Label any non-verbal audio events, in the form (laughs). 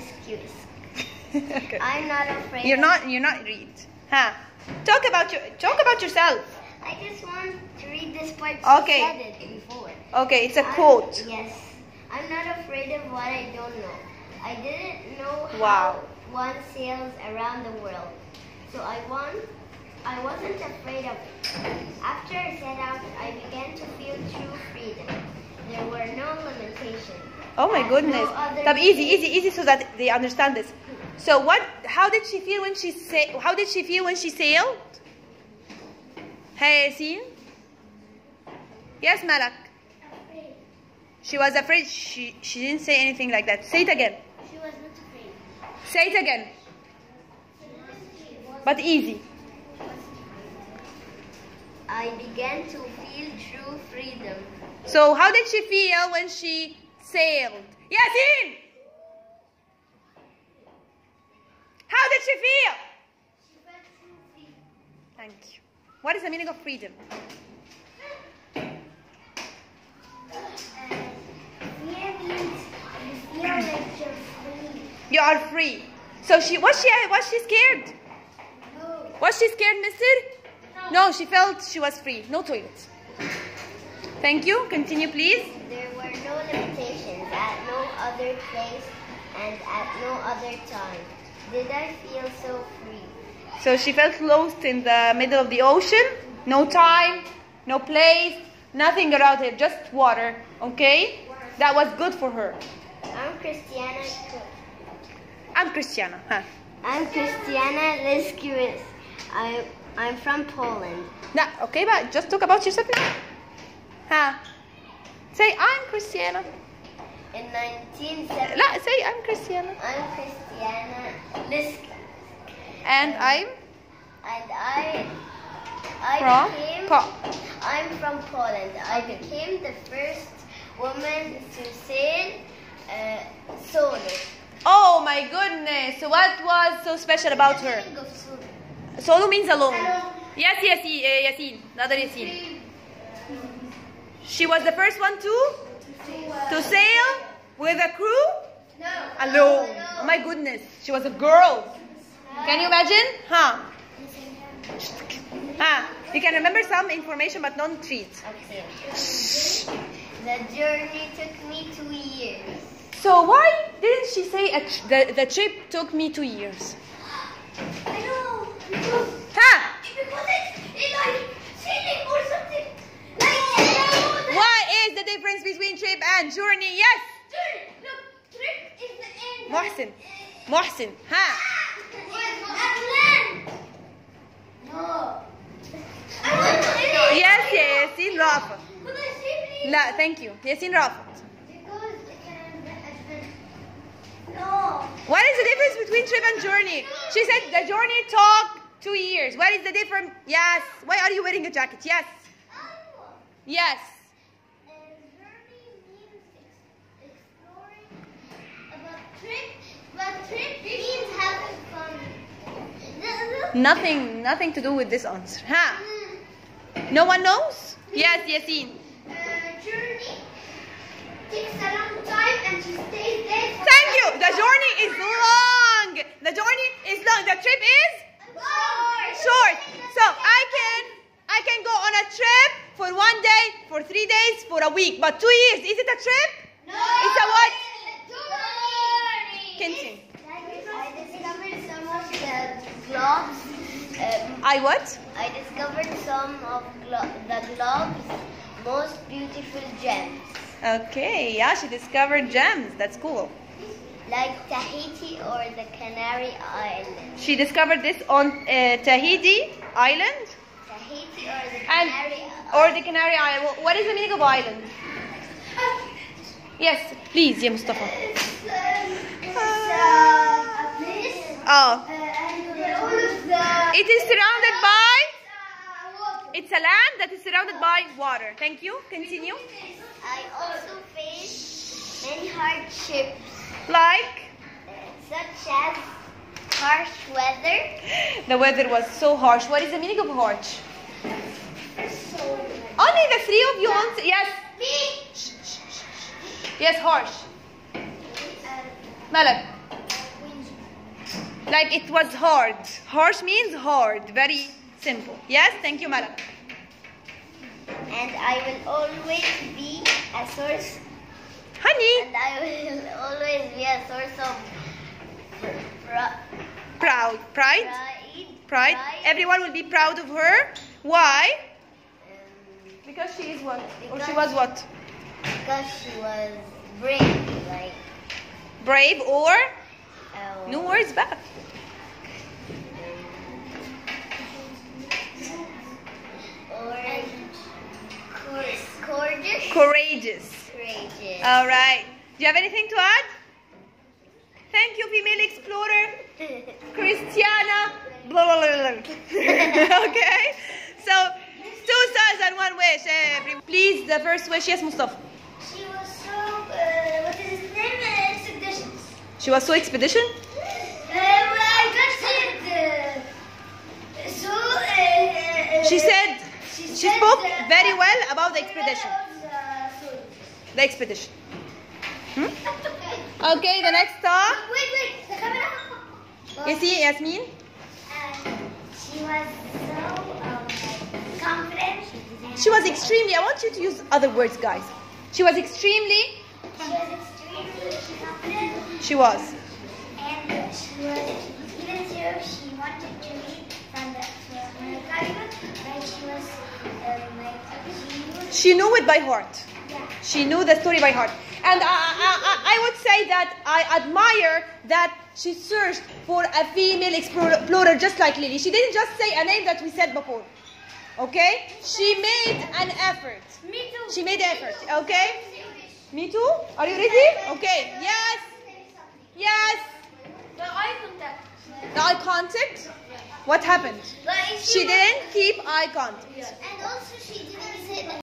rescues. (laughs) okay. I'm not afraid. You're not. You're not read. Huh? Talk about your. Talk about yourself. I just want to read this part. Okay. Said it before. Okay, it's a I'm- quote. Yes. I'm not afraid of what I don't know. I didn't know how Wow. one sails around the world. So I want I wasn't afraid of it. After I set out, I began to feel true freedom. There were no limitations. Oh my goodness. No easy, easy, easy, so that they understand this. So what? How did she feel when she sa- How did she feel when she sailed? Hey, Yasin. Yes, Malak. Afraid. She was afraid. She she didn't say anything like that. Say it again. She was not afraid. Say it again. But easy. I began to feel true freedom. So how did she feel when she sailed? Yasin. How did she feel? She felt true. Thank you. What is the meaning of freedom? You feel like you're free. You are free. So she was she was she scared? No. Was she scared, Mister? No, she felt she was free. No toilet. Thank you. Continue, please. No limitations at no other place and at no other time. Did I feel so free? So she felt lost in the middle of the ocean. No time, no place, nothing around her, just water. Okay? That was good for her. I'm Christiana. I'm Christiana. Huh? I'm Christiana Liskiewicz. I I'm from Poland. Nah, okay, but just talk about yourself now. Huh? Say, I'm Christiana. In 1970, لا, say, I'm Christiana. I'm Christiana Liskiewicz. And I'm And I I from became Po- I'm from Poland. I became the first woman to sail uh, solo. Oh my goodness. So what was so special about her? Solo. Means alone. Alone. Yes, yes, y- uh, Yasin. Another Yasin. She was the first one to to sail with a crew No. alone. Oh my goodness. She was a girl. Can you imagine? Huh? Huh? You can remember some information but not treat. Okay. The journey took me two years. So why didn't she say the, the trip took me two years? I know. Because, Huh? because it's, it's like sailing or something. Like, you know, What is the difference between trip and journey? Yes. Journey. Look, trip is the end. Muhsin. Huh? At. No. I want to say Yes, yes, Yasin Rafa. But I simply لا thank you Yasin Rafa. it can advance. No. What is the difference between trip and journey? She said the journey took two years. What is the difference? Yes. Why are you wearing a jacket? Yes. Yes. Uh, journey means ex- exploring. But trip, but trip means having fun. The- the- Nothing, nothing to do with this answer. Huh? Mm, No one knows? Yes, Yasin. uh. Thank you. The journey is long. The journey is long. The trip is Short. short. So I can, I can go on a trip for one day, for three days, for a week. But two years, is it a trip? No. It's a what? Journey. Continue. I discovered some of the globes. Um, I what? I discovered some of glo- the globe's most beautiful gems, Okay, yeah, she discovered gems. That's cool. like Tahiti or the Canary Islands. She discovered this on uh, Tahiti Island Tahiti or the and Canary or the Canary Island. Wh- What is the meaning of island? (laughs) Yes, please, yeah, Mustafa. Oh, and all of the. it is surrounded by. It's a land that is surrounded by water. Thank you. Continue. I also faced many hardships, Like such as harsh weather. (laughs) the weather was so harsh. What is the meaning of harsh? So, Only the three of you answer. Yes, me. yes, harsh. Malak. Like it was hard. Harsh means hard. Very simple. Yes, thank you, Malak. And I will always be a source Honey, and I will always be a source of pr- pr- proud. Pride? pride. Pride. Everyone will be proud of her. Why? Um, Because she is what? Or she was what? because she was brave, like Brave or? Um, New words back. courageous. Courageous. Courageous. All right. Do you have anything to add? Thank you, female explorer. (laughs) Christiana. Blah, blah, blah, blah. (laughs) okay. So, two stars and one wish. Every- Please, the first wish. Yes, Mustafa. She was so expedition. Well, I just said, so, She said she spoke very well about the expedition. The expedition. Hmm? (laughs) Okay, the next star. Wait, wait, the camera. Is he Yasmin? She was so um, confident. She was extremely. I want you to use other words, guys. She was extremely. She was. and she was even though she wanted to read from the Bible, but she was um, like she knew. She knew it by heart. Yeah. She knew the story by heart. And I, I, I- I would say that I admire that she searched for a female explorer just like Lily. She didn't just say a name that we said before. Okay? She made an effort. Me too. She made effort. Okay? Me too? Are you ready? Okay. Yes. Yes. The eye contact. The eye contact. What happened? She didn't keep eye contact. And also she didn't say